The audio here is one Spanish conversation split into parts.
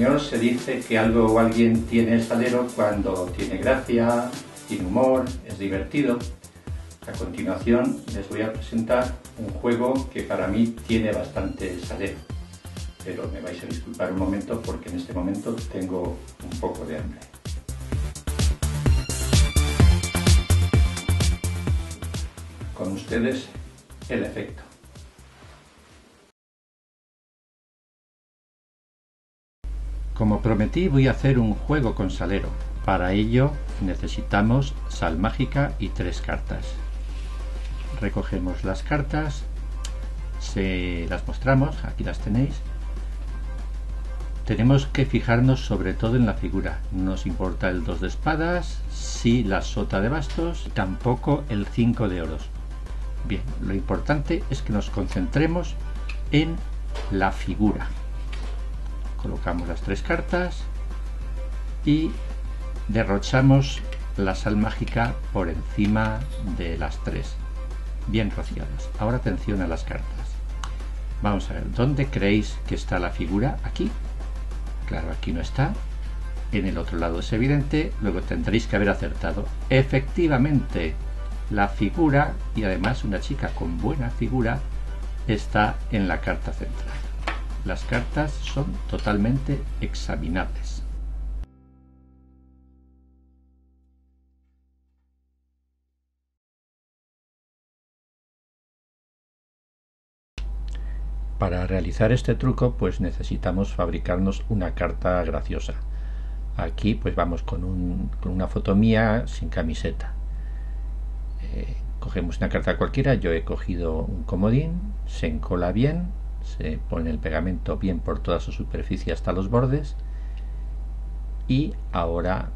español se dice que algo o alguien tiene salero cuando tiene gracia, tiene humor, es divertido. A continuación les voy a presentar un juego que para mí tiene bastante salero. Pero me vais a disculpar un momento porque en este momento tengo un poco de hambre. Con ustedes el efecto. Como prometí voy a hacer un juego con salero. Para ello necesitamos sal mágica y tres cartas. Recogemos las cartas, se las mostramos, aquí las tenéis. Tenemos que fijarnos sobre todo en la figura. No nos importa el 2 de espadas, sí la sota de bastos, tampoco el 5 de oros. Bien, lo importante es que nos concentremos en la figura colocamos las tres cartas y derrochamos la sal mágica por encima de las tres. Bien rociadas. Ahora atención a las cartas. Vamos a ver dónde creéis que está la figura aquí. Claro aquí no está. En el otro lado es evidente. Luego tendréis que haber acertado. Efectivamente la figura y además una chica con buena figura está en la carta central las cartas son totalmente examinables. Para realizar este truco pues necesitamos fabricarnos una carta graciosa. Aquí pues vamos con, una foto mía sin camiseta. Eh, cogemos una carta cualquiera, yo he cogido un comodín, se encola bien se pone el pegamento bien por toda su superficie hasta los bordes y ahora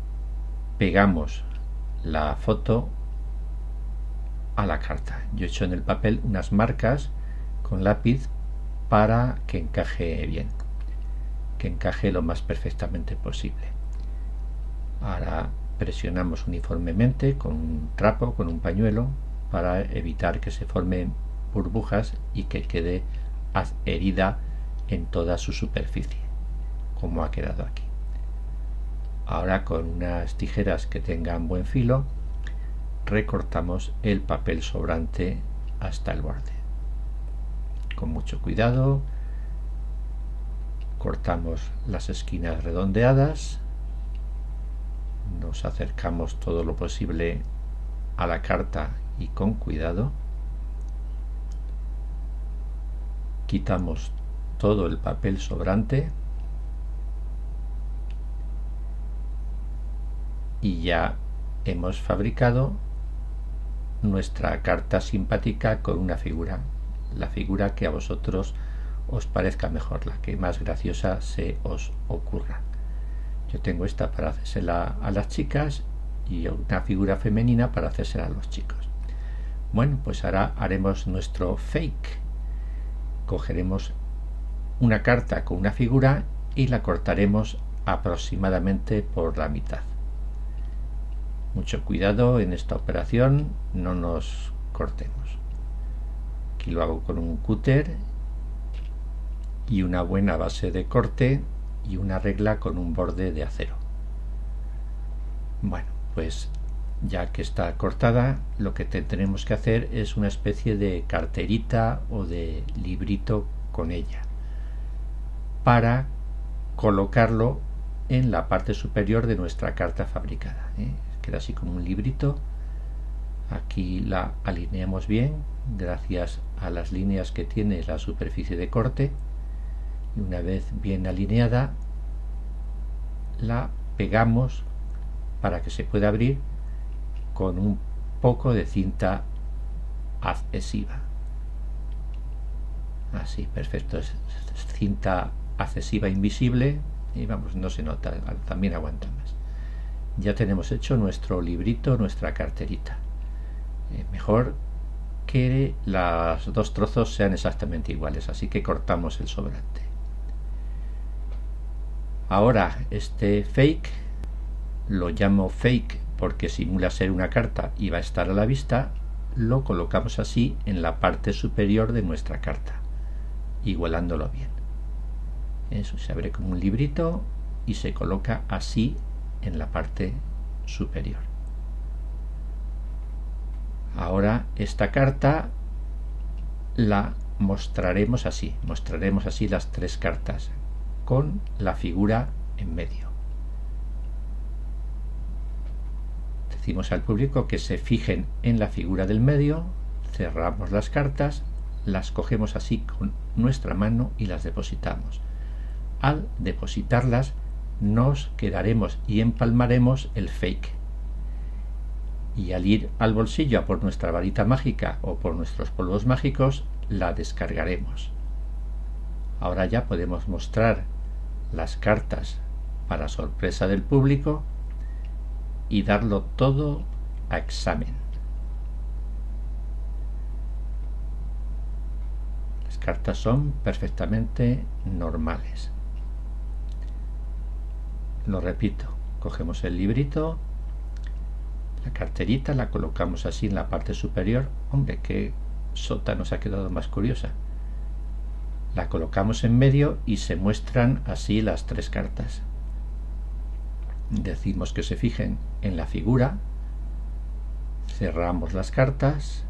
pegamos la foto a la carta. Yo he hecho en el papel unas marcas con lápiz para que encaje bien que encaje lo más perfectamente posible. Ahora presionamos uniformemente con un trapo con un pañuelo para evitar que se formen burbujas y que quede herida en toda su superficie, como ha quedado aquí. Ahora con unas tijeras que tengan buen filo, recortamos el papel sobrante hasta el borde. Con mucho cuidado, cortamos las esquinas redondeadas, nos acercamos todo lo posible a la carta y con cuidado quitamos todo el papel sobrante y ya hemos fabricado nuestra carta simpática con una figura la figura que a vosotros os parezca mejor la que más graciosa se os ocurra. Yo tengo esta para hacérsela a las chicas y una figura femenina para hacérsela a los chicos. Bueno pues ahora haremos nuestro fake cogeremos una carta con una figura y la cortaremos aproximadamente por la mitad. Mucho cuidado en esta operación, no nos cortemos. Aquí lo hago con un cúter y una buena base de corte y una regla con un borde de acero. Bueno, pues ya que está cortada, lo que tenemos que hacer es una especie de carterita o de librito con ella para colocarlo en la parte superior de nuestra carta fabricada. ¿eh? Queda así como un librito. Aquí la alineamos bien gracias a las líneas que tiene la superficie de corte y una vez bien alineada la pegamos para que se pueda abrir con un poco de cinta adhesiva. Así perfecto. Es cinta adhesiva invisible y vamos no se nota también aguanta más. Ya tenemos hecho nuestro librito nuestra carterita. Eh, mejor que los dos trozos sean exactamente iguales así que cortamos el sobrante. Ahora este fake lo llamo fake porque simula ser una carta y va a estar a la vista, lo colocamos así en la parte superior de nuestra carta, igualándolo bien. Eso se abre como un librito y se coloca así en la parte superior. Ahora esta carta la mostraremos así, mostraremos así las tres cartas con la figura en medio. Decimos al público que se fijen en la figura del medio, cerramos las cartas, las cogemos así con nuestra mano y las depositamos. Al depositarlas nos quedaremos y empalmaremos el fake. Y al ir al bolsillo a por nuestra varita mágica o por nuestros polvos mágicos, la descargaremos. Ahora ya podemos mostrar las cartas para sorpresa del público y darlo todo a examen. Las cartas son perfectamente normales. Lo repito, cogemos el librito, la carterita, la colocamos así en la parte superior. Hombre, qué sota nos ha quedado más curiosa. La colocamos en medio y se muestran así las tres cartas. Decimos que se fijen en la figura, cerramos las cartas,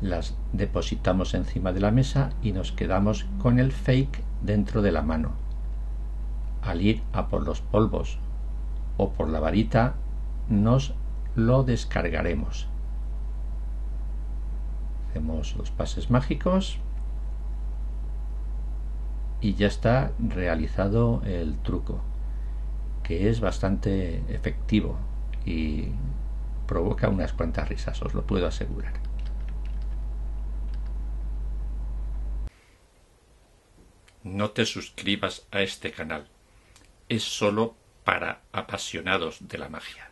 las depositamos encima de la mesa y nos quedamos con el fake dentro de la mano. Al ir a por los polvos o por la varita, nos lo descargaremos. Hacemos los pases mágicos y ya está realizado el truco, que es bastante efectivo y provoca unas cuantas risas, os lo puedo asegurar. No te suscribas a este canal, es solo para apasionados de la magia.